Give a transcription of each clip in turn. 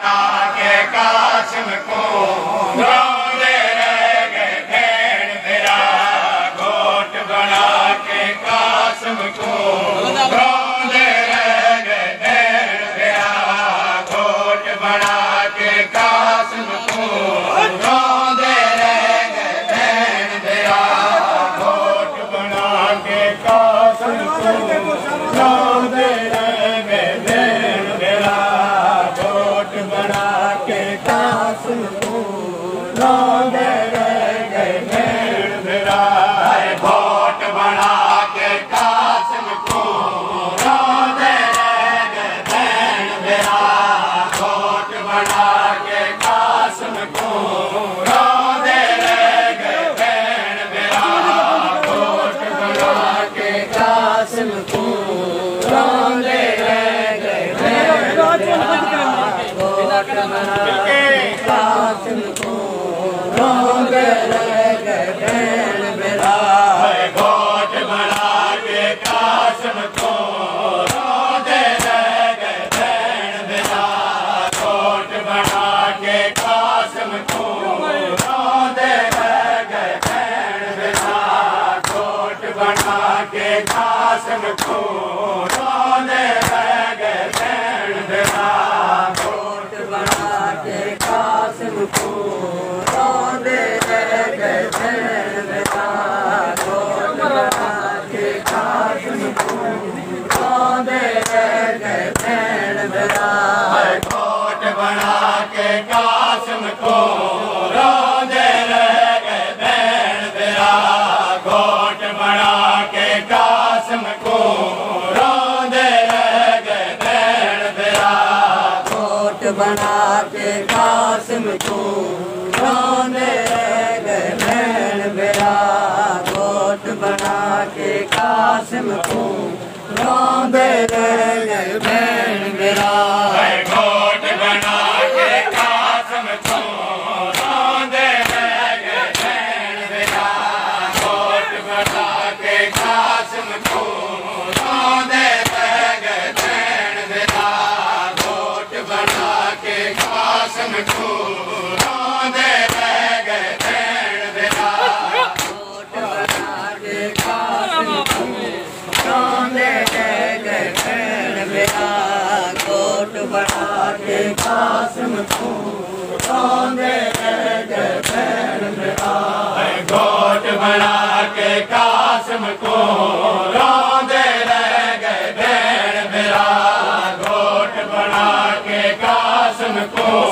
कास भे घोट बना भेण भे घोट बना कास भेा घोट बनाशो بنا ڪاس ۾ تو ويواڻ وڏا ڪوٽ بنا ڪاس ۾ ڇو بناشو گا कास में तूं राम मेरा गोट बना के कास में तूं राम भेण बना कासे घोट बना कासम को राम देव गेण भेाल घोट बना कासम को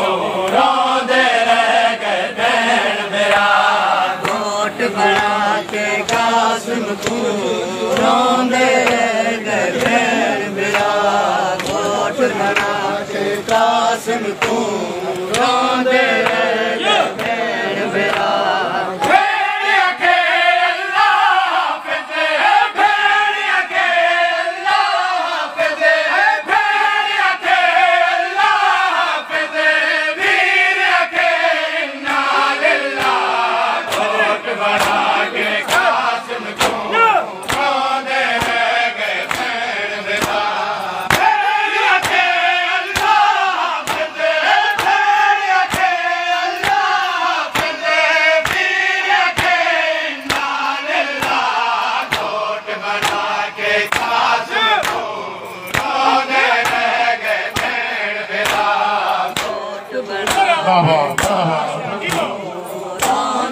राम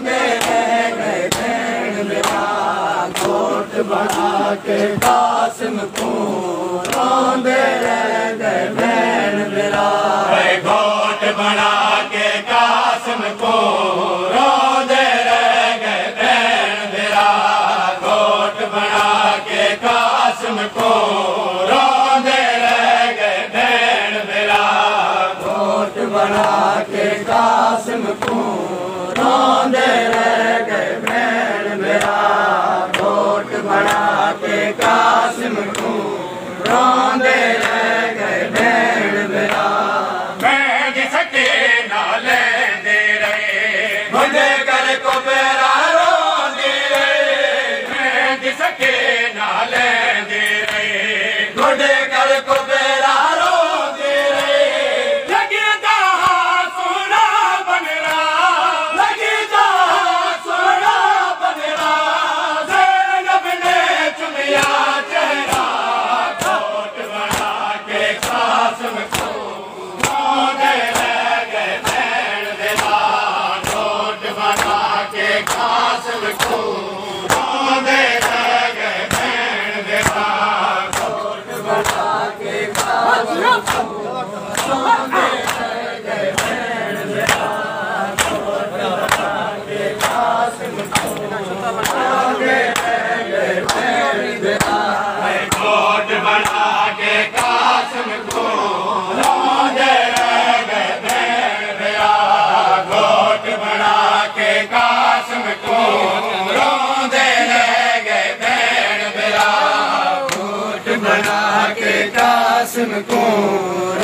मेरा गोट बड़ा घोट के को भेण मेरा वोट बणा के कासम रांदे ले اسمكم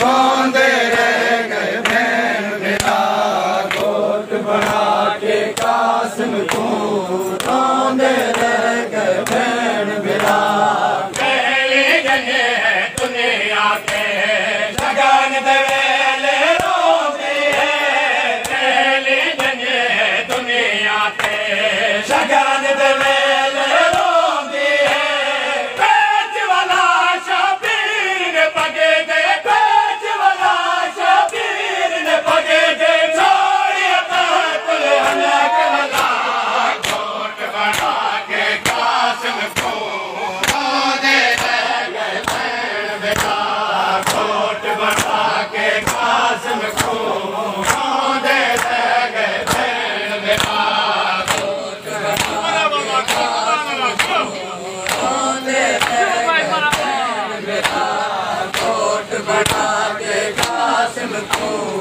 को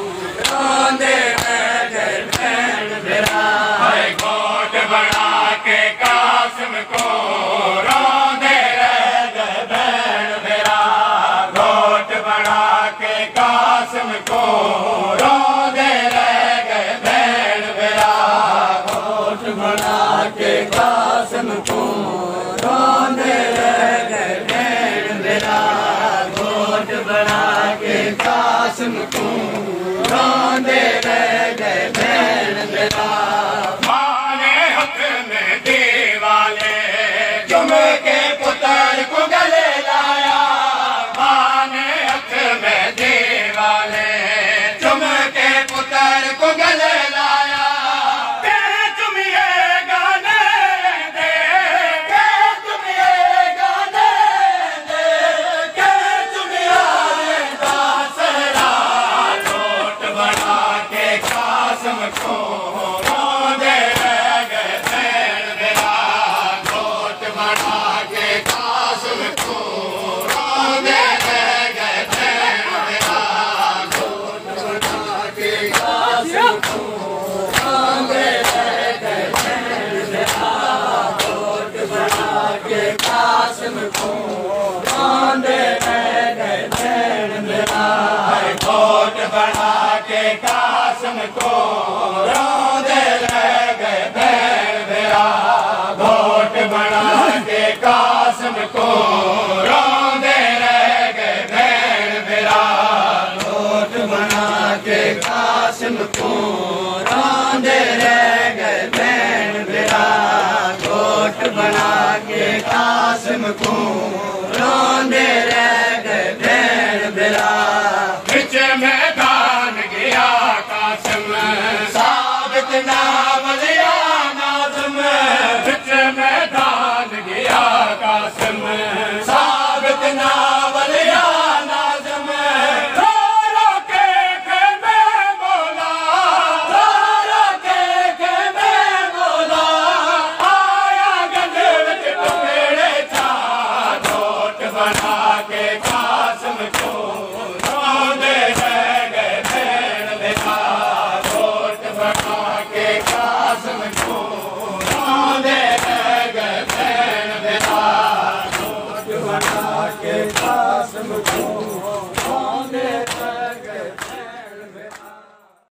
रांधा घोट बना कासम को रांदि गे भा घोट बना Bhagavatam. Thank you.